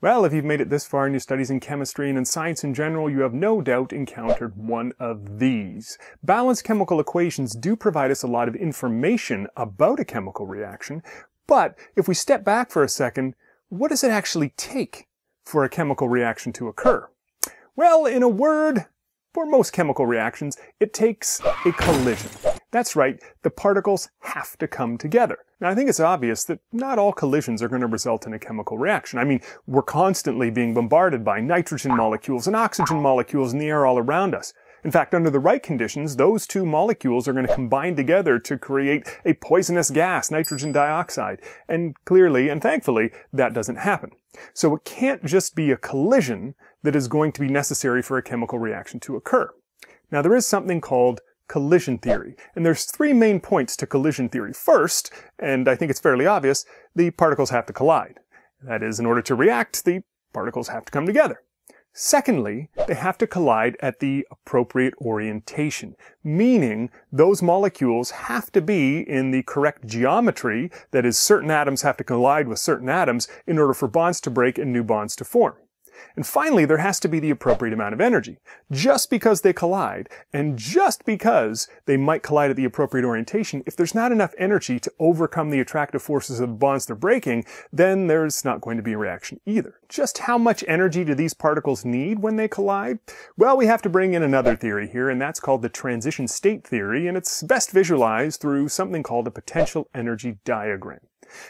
Well, if you've made it this far in your studies in chemistry and in science in general, you have no doubt encountered one of these. Balanced chemical equations do provide us a lot of information about a chemical reaction, but if we step back for a second, what does it actually take for a chemical reaction to occur? Well, in a word, for most chemical reactions, it takes a collision. That's right, the particles have to come together. Now, I think it's obvious that not all collisions are going to result in a chemical reaction. I mean, we're constantly being bombarded by nitrogen molecules and oxygen molecules in the air all around us. In fact, under the right conditions, those two molecules are going to combine together to create a poisonous gas, nitrogen dioxide. And clearly and thankfully, that doesn't happen. So it can't just be a collision that is going to be necessary for a chemical reaction to occur. Now, there is something called collision theory. And there's three main points to collision theory. First, and I think it's fairly obvious, the particles have to collide. That is, in order to react, the particles have to come together. Secondly, they have to collide at the appropriate orientation, meaning those molecules have to be in the correct geometry, that is, certain atoms have to collide with certain atoms in order for bonds to break and new bonds to form. And finally, there has to be the appropriate amount of energy. Just because they collide, and just because they might collide at the appropriate orientation, if there's not enough energy to overcome the attractive forces of the bonds they're breaking, then there's not going to be a reaction either. Just how much energy do these particles need when they collide? Well, we have to bring in another theory here, and that's called the transition state theory, and it's best visualized through something called a potential energy diagram.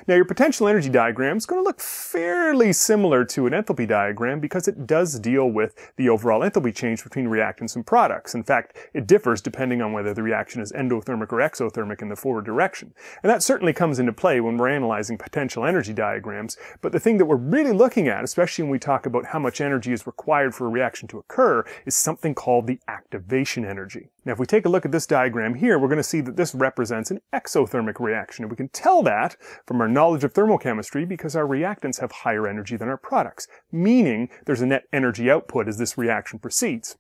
Now your potential energy diagram is going to look fairly similar to an enthalpy diagram because it does deal with the overall enthalpy change between reactants and products. In fact, it differs depending on whether the reaction is endothermic or exothermic in the forward direction. And that certainly comes into play when we're analyzing potential energy diagrams, but the thing that we're really looking at, especially when we talk about how much energy is required for a reaction to occur, is something called the activation energy. Now if we take a look at this diagram here, we're going to see that this represents an exothermic reaction, and we can tell that from our knowledge of thermochemistry because our reactants have higher energy than our products, meaning there's a net energy output as this reaction proceeds.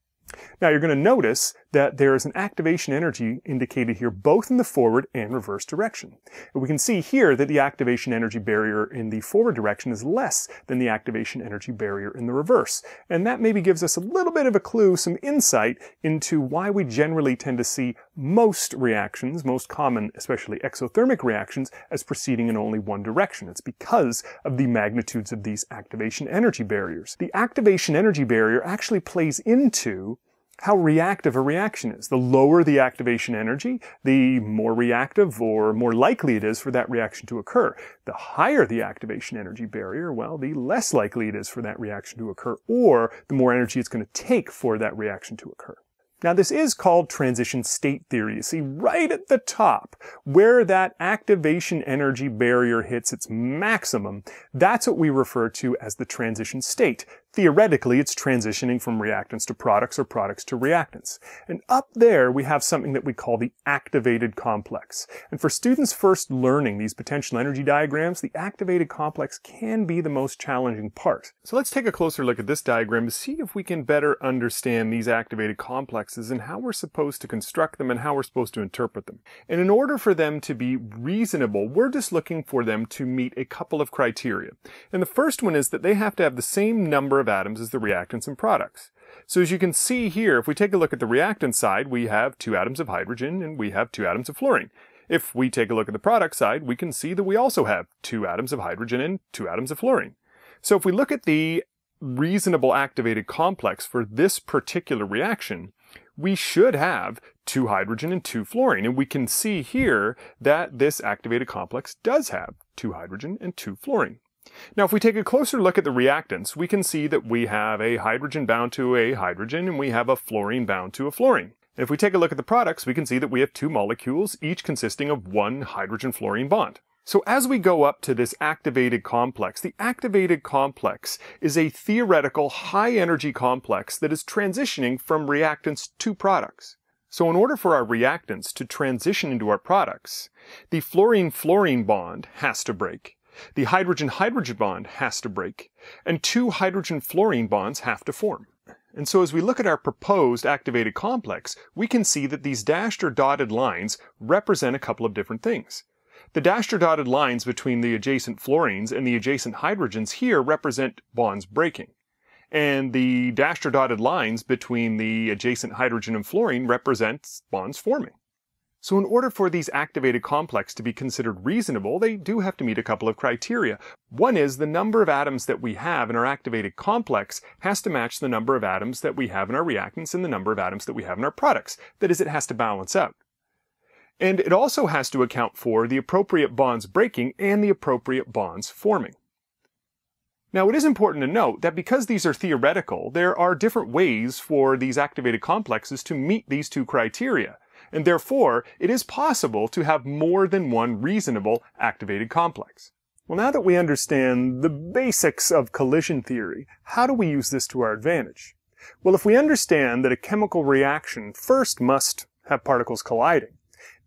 Now you're going to notice that there is an activation energy indicated here both in the forward and reverse direction. We can see here that the activation energy barrier in the forward direction is less than the activation energy barrier in the reverse. And that maybe gives us a little bit of a clue, some insight into why we generally tend to see most reactions, most common, especially exothermic reactions, as proceeding in only one direction. It's because of the magnitudes of these activation energy barriers. The activation energy barrier actually plays into how reactive a reaction is. The lower the activation energy, the more reactive or more likely it is for that reaction to occur. The higher the activation energy barrier, well, the less likely it is for that reaction to occur, or the more energy it's going to take for that reaction to occur. Now this is called transition state theory. You see right at the top where that activation energy barrier hits its maximum, that's what we refer to as the transition state. Theoretically, it's transitioning from reactants to products or products to reactants. And up there, we have something that we call the activated complex. And for students first learning these potential energy diagrams, the activated complex can be the most challenging part. So let's take a closer look at this diagram to see if we can better understand these activated complexes and how we're supposed to construct them and how we're supposed to interpret them. And in order for them to be reasonable, we're just looking for them to meet a couple of criteria. And the first one is that they have to have the same number of of atoms as the reactants and products. So as you can see here, if we take a look at the reactant side, we have two atoms of hydrogen and we have two atoms of fluorine. If we take a look at the product side, we can see that we also have two atoms of hydrogen and two atoms of fluorine. So if we look at the reasonable activated complex for this particular reaction, we should have two hydrogen and two fluorine. And we can see here that this activated complex does have two hydrogen and two fluorine. Now, if we take a closer look at the reactants, we can see that we have a hydrogen bound to a hydrogen and we have a fluorine bound to a fluorine. If we take a look at the products, we can see that we have two molecules, each consisting of one hydrogen-fluorine bond. So as we go up to this activated complex, the activated complex is a theoretical high-energy complex that is transitioning from reactants to products. So in order for our reactants to transition into our products, the fluorine-fluorine bond has to break. The hydrogen-hydrogen bond has to break, and two hydrogen-fluorine bonds have to form. And so as we look at our proposed activated complex, we can see that these dashed or dotted lines represent a couple of different things. The dashed or dotted lines between the adjacent fluorines and the adjacent hydrogens here represent bonds breaking. And the dashed or dotted lines between the adjacent hydrogen and fluorine represent bonds forming. So in order for these activated complexes to be considered reasonable, they do have to meet a couple of criteria. One is the number of atoms that we have in our activated complex has to match the number of atoms that we have in our reactants and the number of atoms that we have in our products. That is, it has to balance out. And it also has to account for the appropriate bonds breaking and the appropriate bonds forming. Now, it is important to note that because these are theoretical, there are different ways for these activated complexes to meet these two criteria and therefore it is possible to have more than one reasonable activated complex. Well, now that we understand the basics of collision theory, how do we use this to our advantage? Well, if we understand that a chemical reaction first must have particles colliding,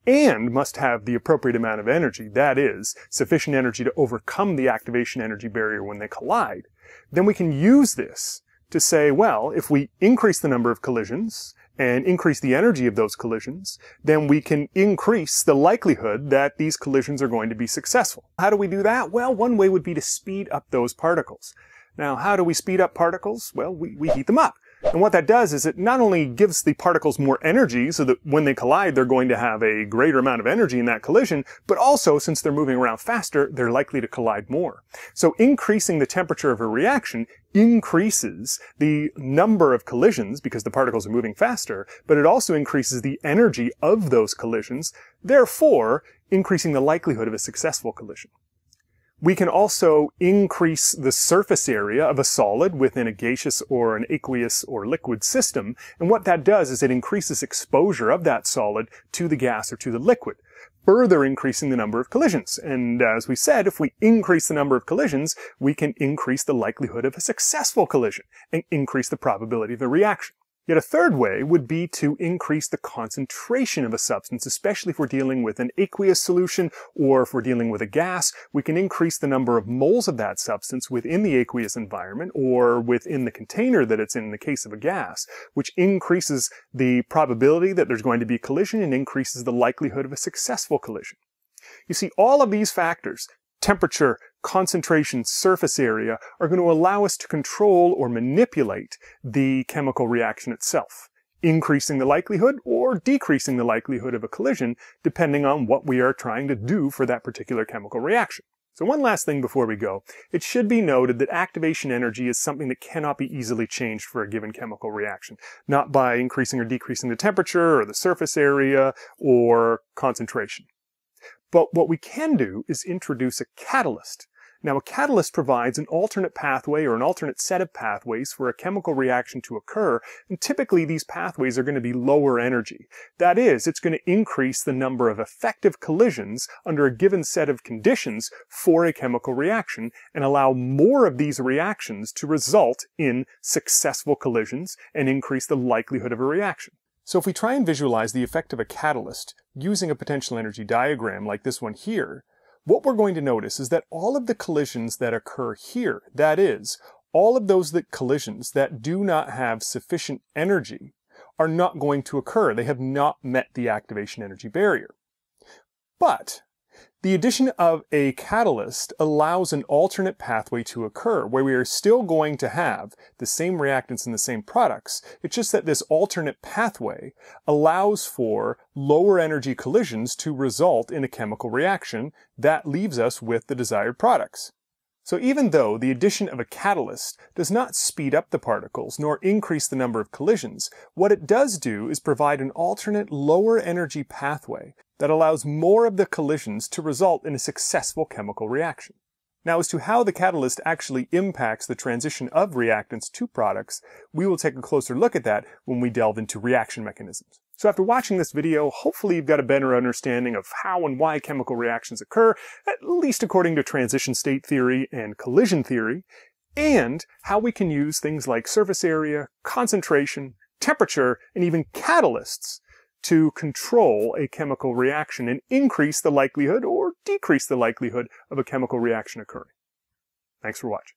and must have the appropriate amount of energy, that is, sufficient energy to overcome the activation energy barrier when they collide, then we can use this to say, well, if we increase the number of collisions and increase the energy of those collisions, then we can increase the likelihood that these collisions are going to be successful. How do we do that? Well, one way would be to speed up those particles. Now, how do we speed up particles? Well, we, we heat them up. And what that does is it not only gives the particles more energy so that when they collide, they're going to have a greater amount of energy in that collision, but also since they're moving around faster, they're likely to collide more. So increasing the temperature of a reaction increases the number of collisions because the particles are moving faster, but it also increases the energy of those collisions, therefore increasing the likelihood of a successful collision. We can also increase the surface area of a solid within a gaseous or an aqueous or liquid system. And what that does is it increases exposure of that solid to the gas or to the liquid, further increasing the number of collisions. And as we said, if we increase the number of collisions, we can increase the likelihood of a successful collision and increase the probability of a reaction. Yet a third way would be to increase the concentration of a substance, especially if we're dealing with an aqueous solution or if we're dealing with a gas. We can increase the number of moles of that substance within the aqueous environment or within the container that it's in in the case of a gas, which increases the probability that there's going to be a collision and increases the likelihood of a successful collision. You see, all of these factors temperature, concentration, surface area are going to allow us to control or manipulate the chemical reaction itself, increasing the likelihood or decreasing the likelihood of a collision depending on what we are trying to do for that particular chemical reaction. So one last thing before we go. It should be noted that activation energy is something that cannot be easily changed for a given chemical reaction, not by increasing or decreasing the temperature or the surface area or concentration. But what we can do is introduce a catalyst. Now, a catalyst provides an alternate pathway or an alternate set of pathways for a chemical reaction to occur, and typically these pathways are going to be lower energy. That is, it's going to increase the number of effective collisions under a given set of conditions for a chemical reaction and allow more of these reactions to result in successful collisions and increase the likelihood of a reaction. So if we try and visualize the effect of a catalyst using a potential energy diagram like this one here, what we're going to notice is that all of the collisions that occur here, that is, all of those that collisions that do not have sufficient energy are not going to occur. They have not met the activation energy barrier. But the addition of a catalyst allows an alternate pathway to occur where we are still going to have the same reactants and the same products. It's just that this alternate pathway allows for lower energy collisions to result in a chemical reaction that leaves us with the desired products. So even though the addition of a catalyst does not speed up the particles nor increase the number of collisions, what it does do is provide an alternate lower energy pathway that allows more of the collisions to result in a successful chemical reaction. Now, as to how the catalyst actually impacts the transition of reactants to products, we will take a closer look at that when we delve into reaction mechanisms. So after watching this video, hopefully you've got a better understanding of how and why chemical reactions occur, at least according to transition state theory and collision theory, and how we can use things like surface area, concentration, temperature, and even catalysts to control a chemical reaction and increase the likelihood or decrease the likelihood of a chemical reaction occurring. Thanks for watching.